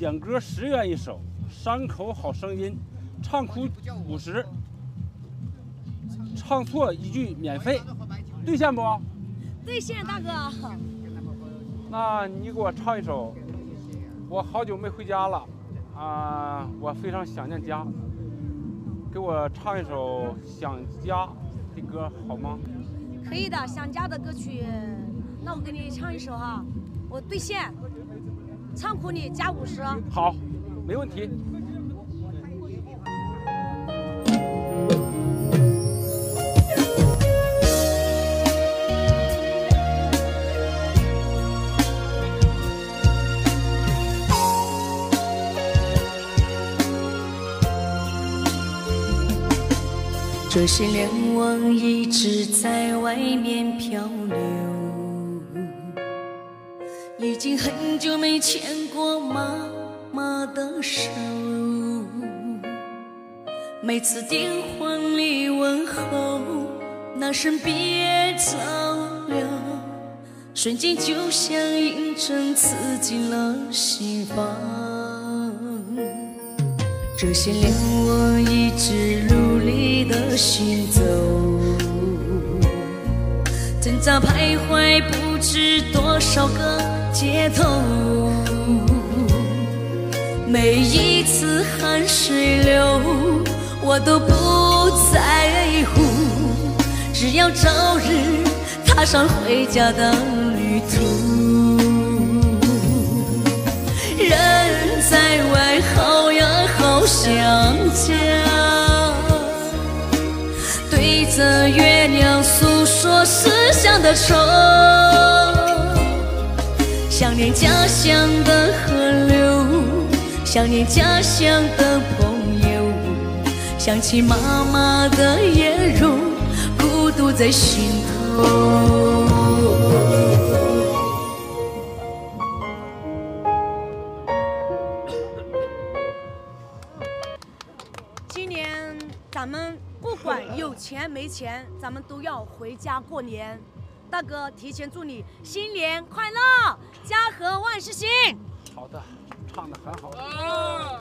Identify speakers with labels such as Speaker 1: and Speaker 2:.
Speaker 1: 点歌十元一首，山口好声音，唱哭五十，唱错一句免费，兑现不？
Speaker 2: 兑现，大哥。
Speaker 1: 那你给我唱一首，我好久没回家了，啊，我非常想念家，给我唱一首想家的歌好吗？
Speaker 2: 可以的，想家的歌曲，那我给你唱一首哈，我兑现。唱苦你加五十，
Speaker 1: 好，没问题。
Speaker 3: 这些年我一直在外面漂流。已经很久没牵过妈妈的手，每次电话里问候，那声别走了，瞬间就像银针刺进了心房。这些年我一直努力的行走。挣扎徘徊不知多少个街头，每一次汗水流，我都不在乎，只要早日踏上回家的旅途。人在外好呀好想家，对着月亮诉说思乡的愁，想念家乡的河流，想念家乡的朋友，想起妈妈的颜容，孤独在心头。
Speaker 2: 今年咱们不管有钱没钱，咱们都要回家过年。大哥，提前祝你新年快乐，家和万事兴。
Speaker 1: 好的，唱的很好。